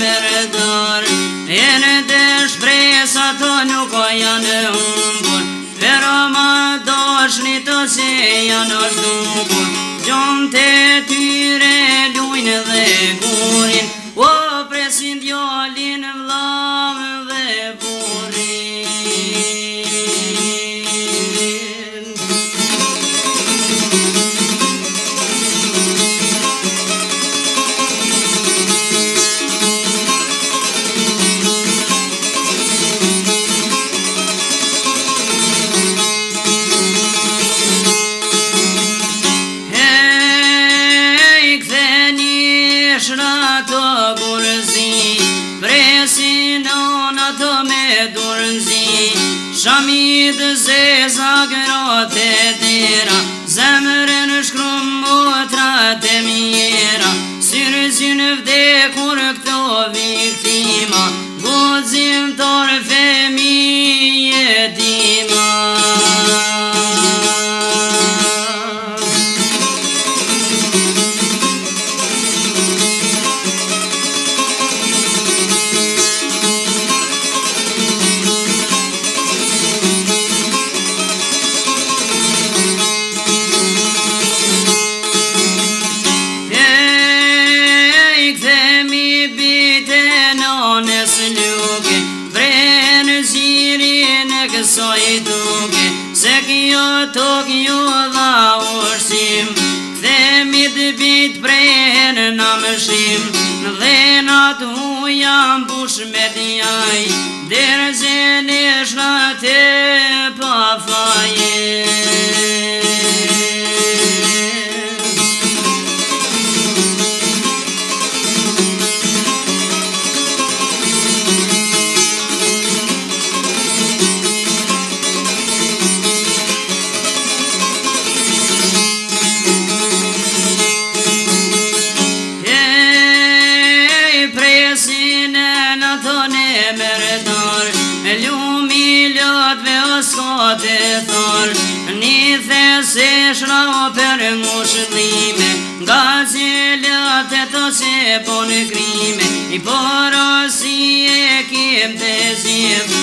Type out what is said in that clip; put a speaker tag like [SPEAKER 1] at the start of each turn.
[SPEAKER 1] E në dëshë brejës ato nuk o janë në mbërë E roma do është një të zi janë është në shra të burëzi Presi në në të me durëzi Shami dhe ze zagërat e tira Zemre në shkrum motrat e mira Syrëzi në vdekur këto viktima Godzirë Këso i duke, se kjo të kjo dha ushim Këthe të bitë prej në namëshim Në dhenat u jam bush me t'jaj Dhe rëzën e shlatë pa fajë gjatëve s'ka të thonë Një thesë e për ngu shëllime Nga cilat e të se po në krime I porosi e kem të zjevë